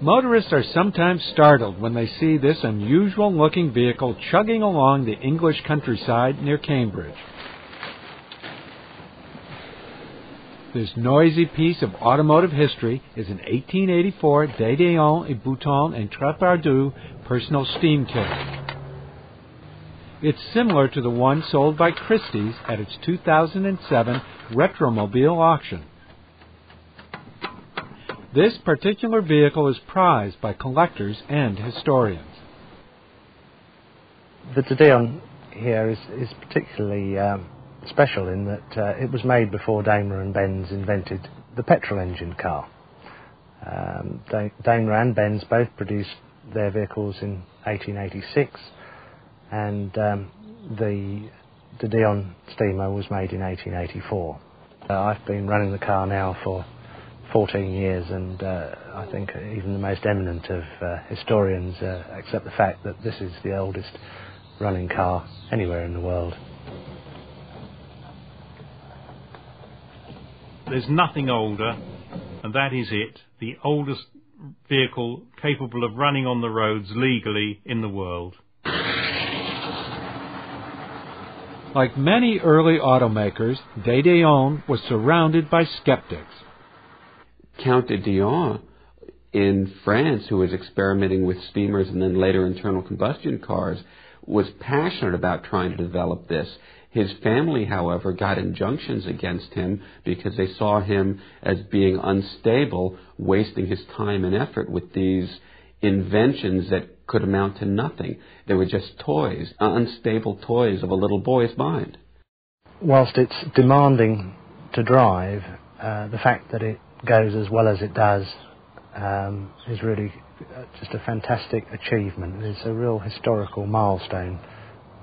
Motorists are sometimes startled when they see this unusual looking vehicle chugging along the English countryside near Cambridge. This noisy piece of automotive history is an 1884 De Dion et Bouton and Trepardoux personal steam carriage. It's similar to the one sold by Christie's at its 2007 Retromobile auction. This particular vehicle is prized by collectors and historians. The Dion here is, is particularly um, special in that uh, it was made before Daimler and Benz invented the petrol engine car. Um, Daimler and Benz both produced their vehicles in 1886 and um, the Dion steamer was made in 1884. Uh, I've been running the car now for 14 years, and uh, I think even the most eminent of uh, historians uh, accept the fact that this is the oldest running car anywhere in the world. There's nothing older, and that is it the oldest vehicle capable of running on the roads legally in the world. Like many early automakers, De Dion was surrounded by skeptics. Count de Dion in France, who was experimenting with steamers and then later internal combustion cars, was passionate about trying to develop this. His family, however, got injunctions against him because they saw him as being unstable, wasting his time and effort with these inventions that could amount to nothing. They were just toys, unstable toys of a little boy's mind. Whilst it's demanding to drive, uh, the fact that it goes as well as it does um, is really uh, just a fantastic achievement. It's a real historical milestone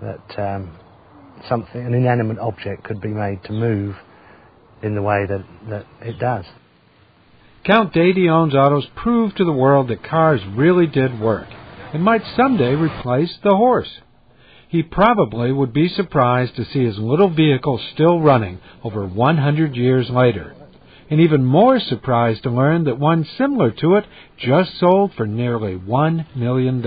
that um, something, an inanimate object, could be made to move in the way that, that it does. Count De Dion's autos proved to the world that cars really did work and might someday replace the horse. He probably would be surprised to see his little vehicle still running over 100 years later and even more surprised to learn that one similar to it just sold for nearly $1 million.